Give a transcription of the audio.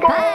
Bye.